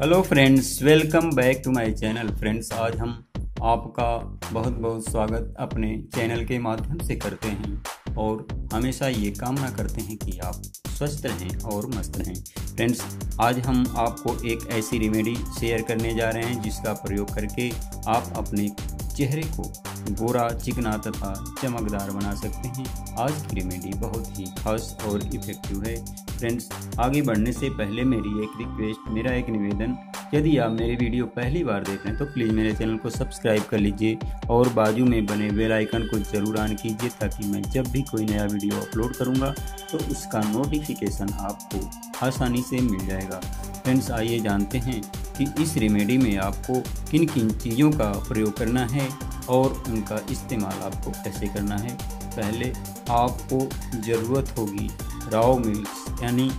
Hello friends welcome back to my channel friends आज हम आपका बहुत बहुत स्वागत अपने चैनल के माध्यम से करते हैं और हमेशा ये कामना करते हैं कि आप स्वस्थ रहें और मस्त रहें। फ्रेंड्स आज हम आपको एक ऐसी रेमेडी शेयर करने जा रहे हैं जिसका प्रयोग करके आप अपने चेहरे को गोरा चिकना तथा चमकदार बना सकते हैं। आज की रेमेडी बहुत ही खास और इफ़ेक्टिव है। फ्रेंड्स आगे बढ़ने से पहले मेरी एक रिक्वेस्ट मेरा एक निवेदन, यदि आप मेरी वीडियो पहली बार देख रहे हैं तो प्लीज़ मेरे चैनल को सब्सक्राइब कर लीजिए और बाजू में बने बेल आइकन को ज़रूर ऑन कीजिए ताकि मैं जब भी कोई नया वीडियो अपलोड करूँगा तो उसका नोटिफिकेशन आपको आसानी से मिल जाएगा। फ्रेंड्स आइए जानते हैं कि इस रेमेडी में आपको किन किन चीज़ों का प्रयोग करना है। और उनका इस्तेमाल आपको कैसे करना है। पहले आपको ज़रूरत होगी राव मिल्क यानी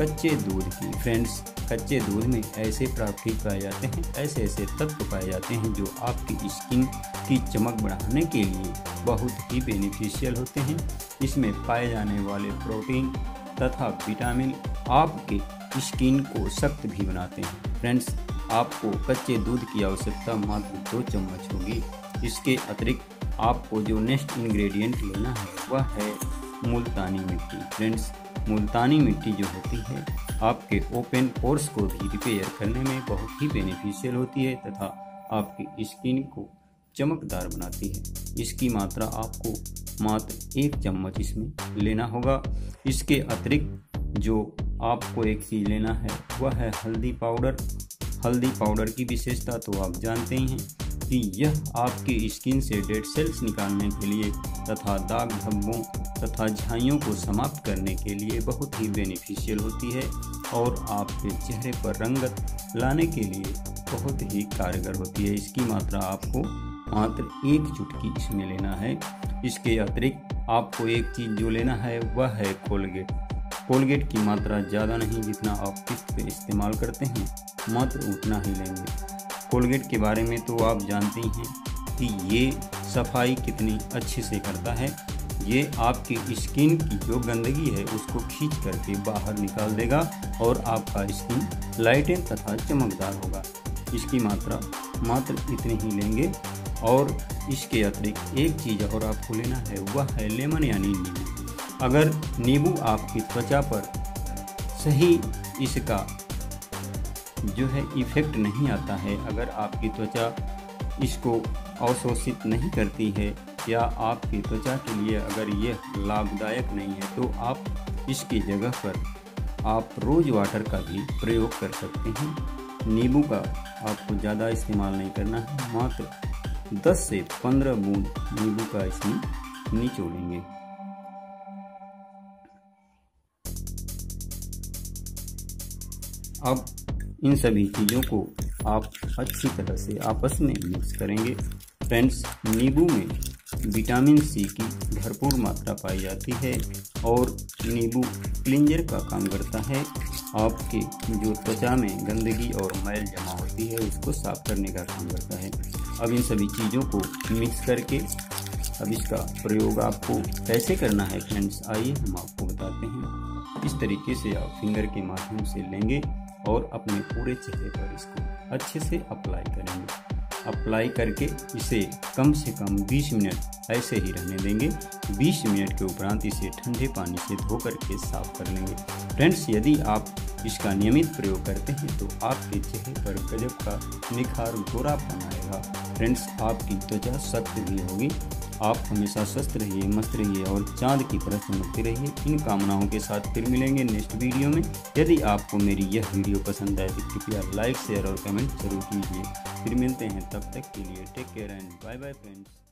कच्चे दूध की। फ्रेंड्स कच्चे दूध में ऐसे प्राकृतिक पाए जाते हैं ऐसे ऐसे तत्व पाए जाते हैं जो आपकी स्किन की चमक बढ़ाने के लिए बहुत ही बेनिफिशियल होते हैं। इसमें पाए जाने वाले प्रोटीन तथा विटामिन आपके स्किन को सख्त भी बनाते हैं। फ्रेंड्स आपको कच्चे दूध की आवश्यकता मात्र दो चम्मच होगी। इसके अतिरिक्त आपको जो नेक्स्ट इंग्रेडिएंट लेना है, वह है मुल्तानी मिट्टी। फ्रेंड्स मुल्तानी मिट्टी जो होती है, आपके ओपन पोर्स को भी रिपेयर करने में बहुत ही बेनिफिशियल होती है तथा आपकी स्किन को चमकदार बनाती है। इसकी मात्रा आपको मात्र एक चम्मच इसमें लेना होगा। इसके अतिरिक्त जो आपको एक चीज़ लेना है, वह है हल्दी पाउडर। हल्दी पाउडर की विशेषता तो आप जानते ही हैं कि यह आपके स्किन से डेड सेल्स निकालने के लिए तथा दाग धब्बों तथा झाइयों को समाप्त करने के लिए बहुत ही बेनिफिशियल होती है और आपके चेहरे पर रंगत लाने के लिए बहुत ही कारगर होती है। इसकी मात्रा आपको मात्र एक चुटकी इसमें लेना है। इसके अतिरिक्त आपको एक चीज़ जो लेना है वह है कोलगेट कोलगेट की मात्रा ज़्यादा नहीं जितना आप किस्त पे इस्तेमाल करते हैं, मात्र उतना ही लेंगे। कोलगेट के बारे में तो आप जानते ही कि ये सफ़ाई कितनी अच्छे से करता है। ये आपकी स्किन की जो गंदगी है, उसको खींच करके बाहर निकाल देगा और आपका स्किन लाइटें तथा चमकदार होगा। इसकी मात्रा मात्र इतनी ही लेंगे और इसके अतिरिक्त एक चीज़ और आपको लेना है, वह है लेमन यानी नींबू। अगर नींबू आपकी त्वचा पर सही इसका जो है इफ़ेक्ट नहीं आता है। अगर आपकी त्वचा इसको अवशोषित नहीं करती है या आपकी त्वचा के लिए अगर यह लाभदायक नहीं है तो आप इसकी जगह पर आप रोज़ वाटर का भी प्रयोग कर सकते हैं। नींबू का आपको ज़्यादा इस्तेमाल नहीं करना है, मात्र 10 से 15 बूंद नींबू का इसमें निचोड़ेंगे। अब इन सभी चीज़ों को आप अच्छी तरह से आपस में मिक्स करेंगे। फ्रेंड्स नींबू में विटामिन सी की भरपूर मात्रा पाई जाती है और नींबू क्लिंजर का काम करता है। आपके जो त्वचा में गंदगी और मैल जमा होती है, उसको साफ़ करने का काम करता है। अब इन सभी चीज़ों को मिक्स करके अब इसका प्रयोग आपको कैसे करना है फ्रेंड्स आइए हम आपको बताते हैं। इस तरीके से आप फिंगर के माध्यम से लेंगे। और अपने पूरे चेहरे पर इसको अच्छे से अप्लाई करेंगे। अप्लाई करके इसे कम से कम 20 मिनट ऐसे ही रहने देंगे। 20 मिनट के उपरांत इसे ठंडे पानी से धो करके साफ़ कर लेंगे। फ्रेंड्स यदि आप इसका नियमित प्रयोग करते हैं तो आपके चेहरे पर गजब का निखार गोरापन आएगा। फ्रेंड्स आपकी त्वचा सख्त भी होगी। आप हमेशा स्वस्थ रहिए, मस्त रहिए और चाँद की तरह चमकते रहिए। इन कामनाओं के साथ फिर मिलेंगे नेक्स्ट वीडियो में। यदि आपको मेरी यह वीडियो पसंद आए तो कृपया लाइक, शेयर और कमेंट ज़रूर कीजिए। फिर मिलते हैं तब तक के लिए take care and bye bye friends.